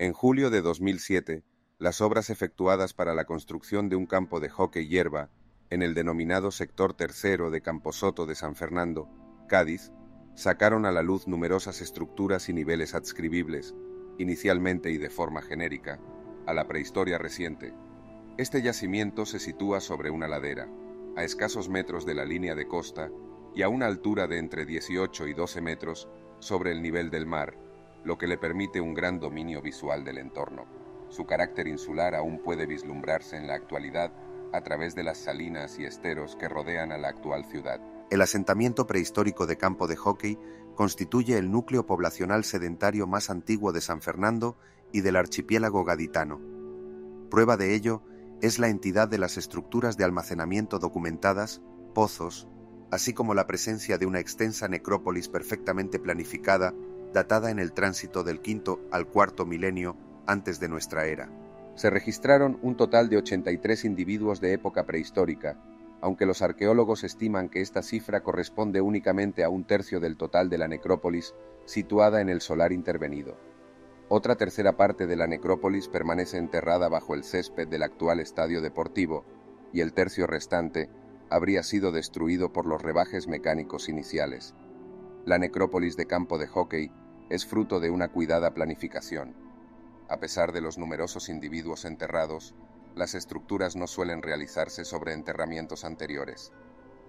En julio de 2007, las obras efectuadas para la construcción de un campo de hockey hierba en el denominado sector tercero de Camposoto de San Fernando, Cádiz, sacaron a la luz numerosas estructuras y niveles adscribibles, inicialmente y de forma genérica, a la prehistoria reciente. Este yacimiento se sitúa sobre una ladera, a escasos metros de la línea de costa y a una altura de entre 18 y 12 metros sobre el nivel del mar, lo que le permite un gran dominio visual del entorno. Su carácter insular aún puede vislumbrarse en la actualidad a través de las salinas y esteros que rodean a la actual ciudad. El asentamiento prehistórico de campo de hockey constituye el núcleo poblacional sedentario más antiguo de San Fernando y del archipiélago gaditano. Prueba de ello es la entidad de las estructuras de almacenamiento documentadas, pozos, así como la presencia de una extensa necrópolis perfectamente planificada, datada en el tránsito del quinto al cuarto milenio antes de nuestra era. Se registraron un total de 83 individuos de época prehistórica, aunque los arqueólogos estiman que esta cifra corresponde únicamente a un tercio del total de la necrópolis situada en el solar intervenido. Otra tercera parte de la necrópolis permanece enterrada bajo el césped del actual estadio deportivo, y el tercio restante habría sido destruido por los rebajes mecánicos iniciales. La necrópolis de campo de hockey es fruto de una cuidada planificación. A pesar de los numerosos individuos enterrados, las estructuras no suelen realizarse sobre enterramientos anteriores.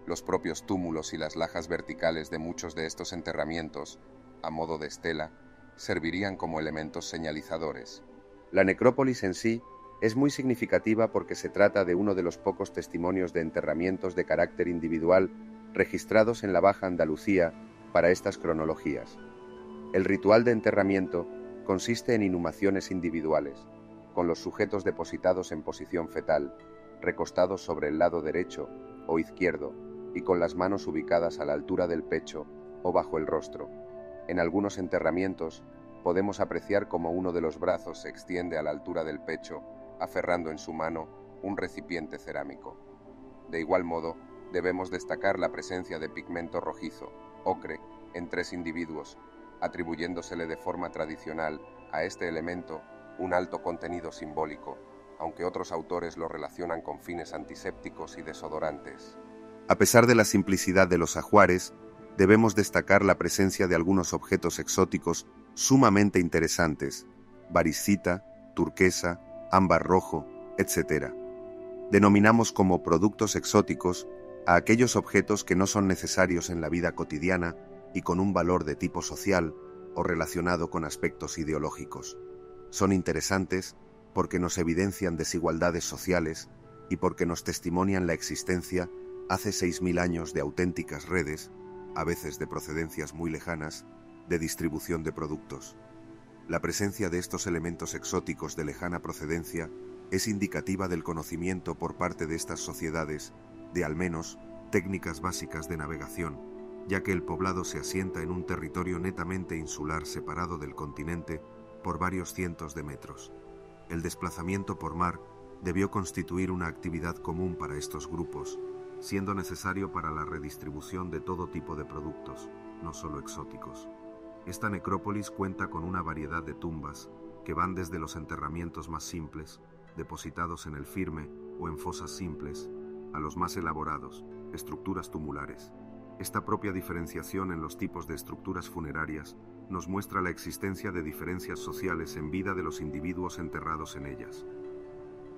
Los propios túmulos y las lajas verticales de muchos de estos enterramientos, a modo de estela, servirían como elementos señalizadores. La necrópolis en sí es muy significativa porque se trata de uno de los pocos testimonios de enterramientos de carácter individual registrados en la Baja Andalucía para estas cronologías. El ritual de enterramiento consiste en inhumaciones individuales, con los sujetos depositados en posición fetal, recostados sobre el lado derecho o izquierdo y con las manos ubicadas a la altura del pecho o bajo el rostro. En algunos enterramientos podemos apreciar cómo uno de los brazos se extiende a la altura del pecho, aferrando en su mano un recipiente cerámico. De igual modo, debemos destacar la presencia de pigmento rojizo, ocre, en tres individuos, atribuyéndosele de forma tradicional a este elemento un alto contenido simbólico, aunque otros autores lo relacionan con fines antisépticos y desodorantes. A pesar de la simplicidad de los ajuares, debemos destacar la presencia de algunos objetos exóticos sumamente interesantes, varicita, turquesa, ámbar rojo, etc. Denominamos como productos exóticos a aquellos objetos que no son necesarios en la vida cotidiana y con un valor de tipo social o relacionado con aspectos ideológicos. Son interesantes porque nos evidencian desigualdades sociales y porque nos testimonian la existencia hace 6.000 años de auténticas redes, a veces de procedencias muy lejanas, de distribución de productos. La presencia de estos elementos exóticos de lejana procedencia es indicativa del conocimiento por parte de estas sociedades de al menos técnicas básicas de navegación, ya que el poblado se asienta en un territorio netamente insular separado del continente por varios cientos de metros. El desplazamiento por mar debió constituir una actividad común para estos grupos, siendo necesario para la redistribución de todo tipo de productos, no solo exóticos. Esta necrópolis cuenta con una variedad de tumbas que van desde los enterramientos más simples, depositados en el firme o en fosas simples, a los más elaborados, estructuras tumulares. Esta propia diferenciación en los tipos de estructuras funerarias nos muestra la existencia de diferencias sociales en vida de los individuos enterrados en ellas.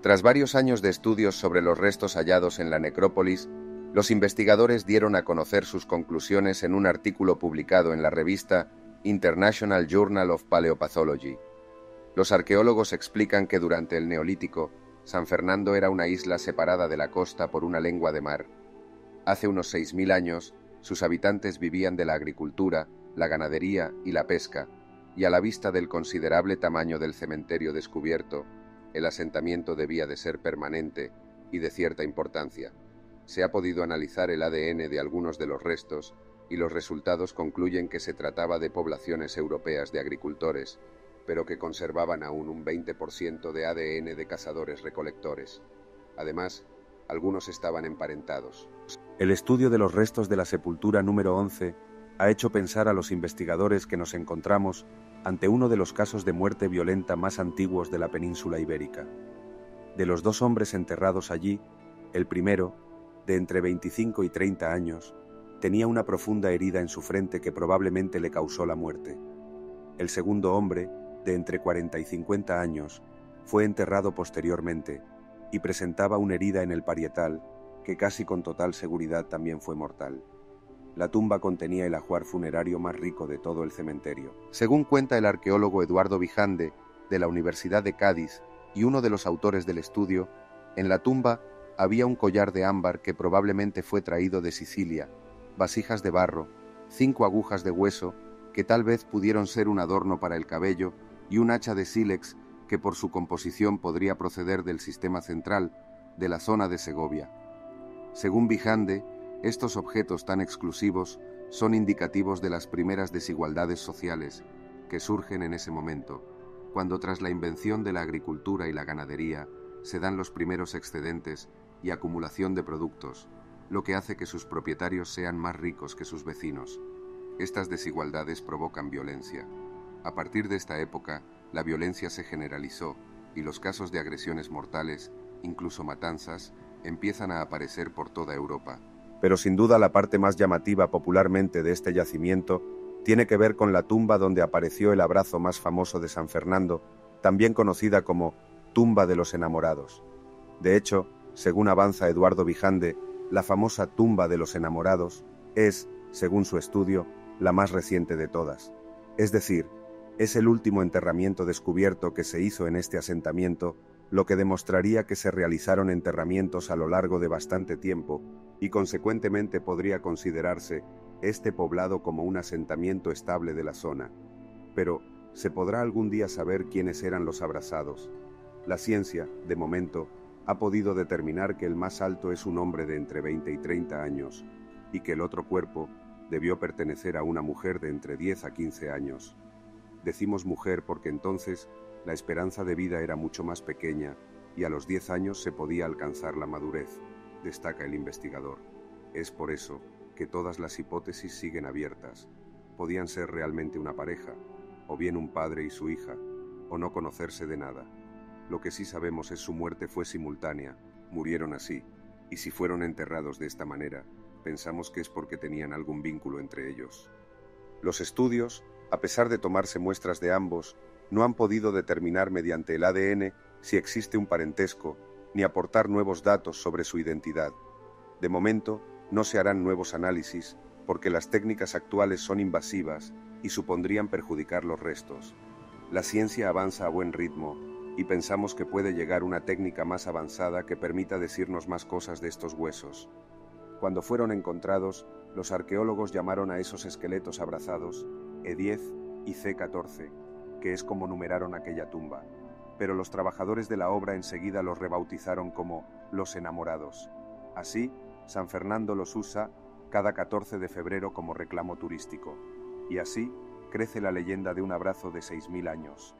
Tras varios años de estudios sobre los restos hallados en la necrópolis, los investigadores dieron a conocer sus conclusiones en un artículo publicado en la revista International Journal of Paleopathology. Los arqueólogos explican que durante el Neolítico, San Fernando era una isla separada de la costa por una lengua de mar. Hace unos 6.000 años, sus habitantes vivían de la agricultura, la ganadería y la pesca, y a la vista del considerable tamaño del cementerio descubierto, el asentamiento debía de ser permanente y de cierta importancia. Se ha podido analizar el ADN de algunos de los restos y los resultados concluyen que se trataba de poblaciones europeas de agricultores, pero que conservaban aún un 20% de ADN de cazadores-recolectores. Además, algunos estaban emparentados. El estudio de los restos de la sepultura número 11 ha hecho pensar a los investigadores que nos encontramos ante uno de los casos de muerte violenta más antiguos de la península ibérica. De los dos hombres enterrados allí, el primero, de entre 25 y 30 años, tenía una profunda herida en su frente que probablemente le causó la muerte. El segundo hombre, de entre 40 y 50 años, fue enterrado posteriormente y presentaba una herida en el parietal que casi con total seguridad también fue mortal. La tumba contenía el ajuar funerario más rico de todo el cementerio. Según cuenta el arqueólogo Eduardo Vijande, de la Universidad de Cádiz y uno de los autores del estudio, en la tumba había un collar de ámbar que probablemente fue traído de Sicilia, vasijas de barro, cinco agujas de hueso que tal vez pudieron ser un adorno para el cabello y un hacha de sílex que por su composición podría proceder del sistema central, de la zona de Segovia. Según Vijande, estos objetos tan exclusivos son indicativos de las primeras desigualdades sociales que surgen en ese momento, cuando tras la invención de la agricultura y la ganadería se dan los primeros excedentes y acumulación de productos, lo que hace que sus propietarios sean más ricos que sus vecinos. Estas desigualdades provocan violencia. A partir de esta época, la violencia se generalizó y los casos de agresiones mortales, incluso matanzas, empiezan a aparecer por toda Europa. Pero sin duda la parte más llamativa popularmente de este yacimiento tiene que ver con la tumba donde apareció el abrazo más famoso de San Fernando, también conocida como tumba de los enamorados. De hecho, según avanza Eduardo Vijande, la famosa tumba de los enamorados es, según su estudio, la más reciente de todas. Es decir, es el último enterramiento descubierto que se hizo en este asentamiento lo que demostraría que se realizaron enterramientos a lo largo de bastante tiempo y consecuentemente podría considerarse este poblado como un asentamiento estable de la zona. Pero, ¿se podrá algún día saber quiénes eran los abrazados? La ciencia, de momento, ha podido determinar que el más alto es un hombre de entre 20 y 30 años y que el otro cuerpo debió pertenecer a una mujer de entre 10 a 15 años. Decimos mujer porque entonces la esperanza de vida era mucho más pequeña y a los 10 años se podía alcanzar la madurez, destaca el investigador. Es por eso que todas las hipótesis siguen abiertas. Podían ser realmente una pareja, o bien un padre y su hija, o no conocerse de nada. Lo que sí sabemos es su muerte fue simultánea, murieron así, y si fueron enterrados de esta manera, pensamos que es porque tenían algún vínculo entre ellos. Los estudios, a pesar de tomarse muestras de ambos, no han podido determinar mediante el ADN si existe un parentesco, ni aportar nuevos datos sobre su identidad. De momento, no se harán nuevos análisis porque las técnicas actuales son invasivas y supondrían perjudicar los restos. La ciencia avanza a buen ritmo y pensamos que puede llegar una técnica más avanzada que permita decirnos más cosas de estos huesos. Cuando fueron encontrados, los arqueólogos llamaron a esos esqueletos abrazados E10 y C14, que es como numeraron aquella tumba, pero los trabajadores de la obra enseguida los rebautizaron como los enamorados. Así, San Fernando los usa cada 14 de febrero como reclamo turístico, y así crece la leyenda de un abrazo de 6.000 años.